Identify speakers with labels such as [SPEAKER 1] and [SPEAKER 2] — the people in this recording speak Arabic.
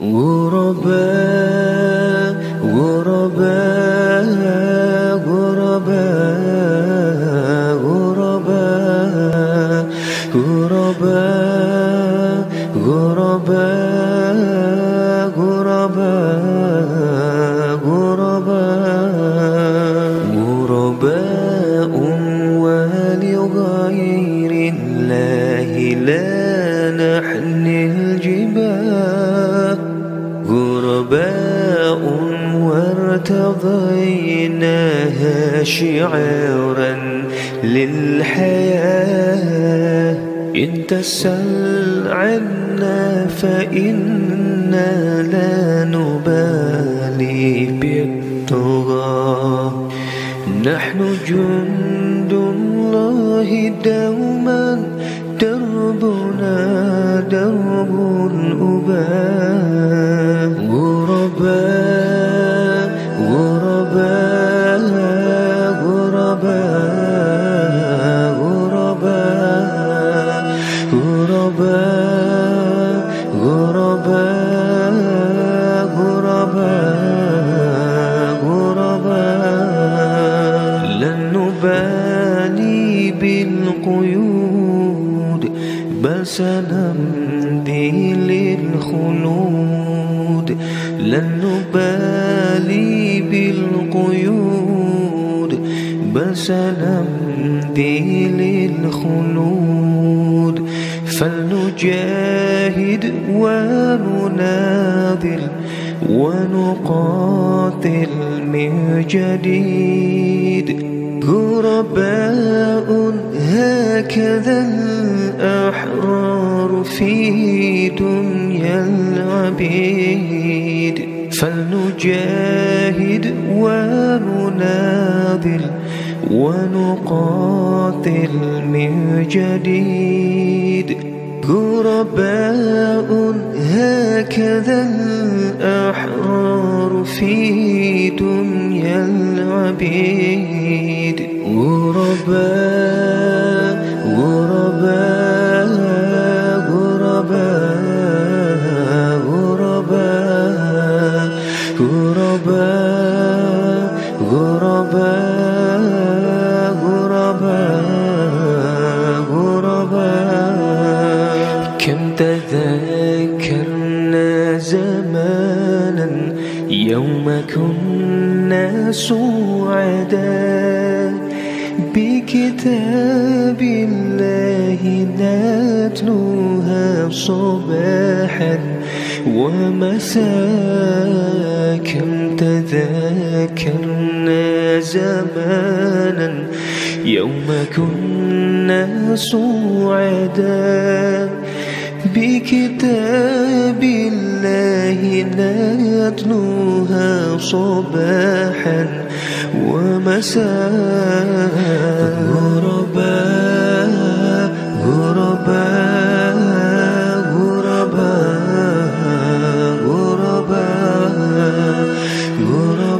[SPEAKER 1] غرباء غرباء غرباء غرباء غرباء غرباء غرباء غرباء غرباء نحن غرباء وارتضيناها شعارا للحياة. إن تسل عنا فإنا لا نبالي بالطغى نحن جند الله دوما دربنا درب الأباء غرباء غرباء غرباء غرباء غرباء بل سنمضي للخلود لن نبالي بالقيود. بل سنمضي للخلود فلنجاهد ونناضل ونقاتل من جديد. غرباء هكذا في دنيا العبيد. فلنجاهد ونناضل ونقاتل من جديد. غرباء هكذا الأحرار في دنيا العبيد. غرباء تذكرنا زمانا يوم كنا سعداء بكتاب الله نتلوها صباحا ومساء كم تذكرنا زمانا يوم كنا سعداء بكتاب الله نتلوها صباحا ومساء. غرباء غرباء غرباء غرباء غرباء